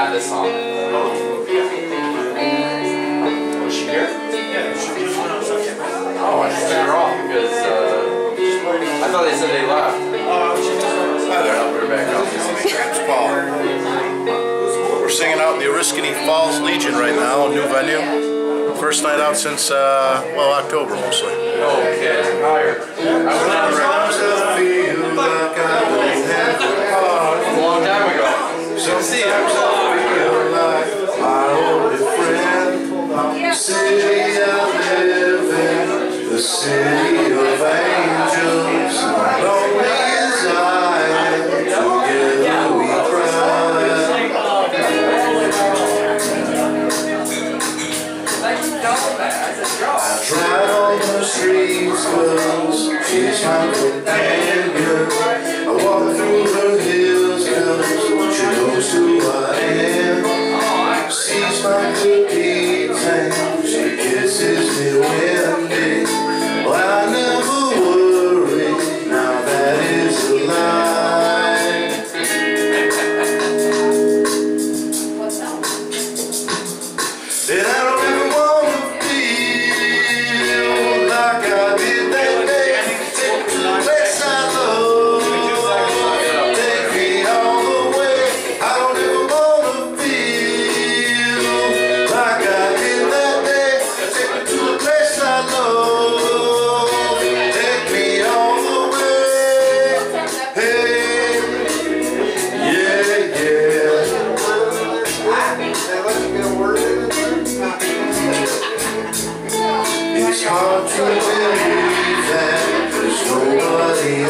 not this song. Was she here? Oh, I just took her off because uh, I thought they said they left. Hi there, I'll put her back up. It's Paul. We're singing out in the Oriskany Falls Legion right now, a new venue. First night out since, uh, well, October mostly. No kidding. Higher. City of angels. Lonely as I together we cry. Drive on the streets, she's my companion. I walk through her hills, cause she knows who I am. She's my and she kisses me windy. And I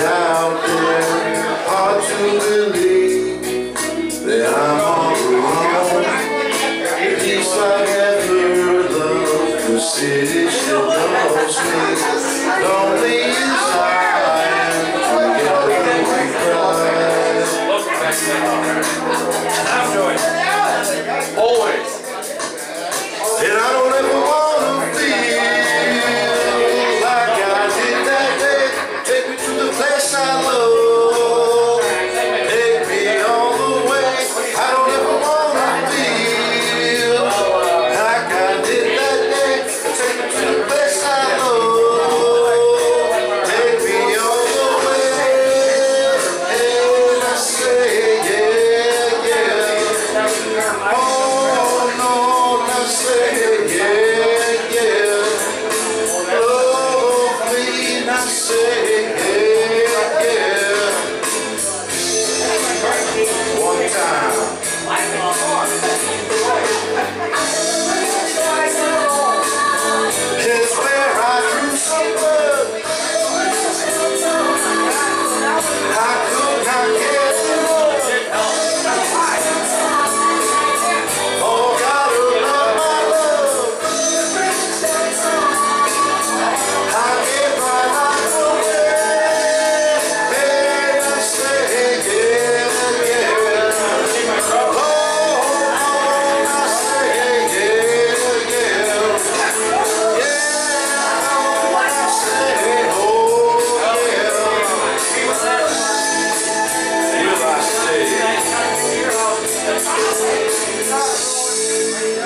out there. Hard to believe that I'm all alone. At least I never loved the city say Hallelujah.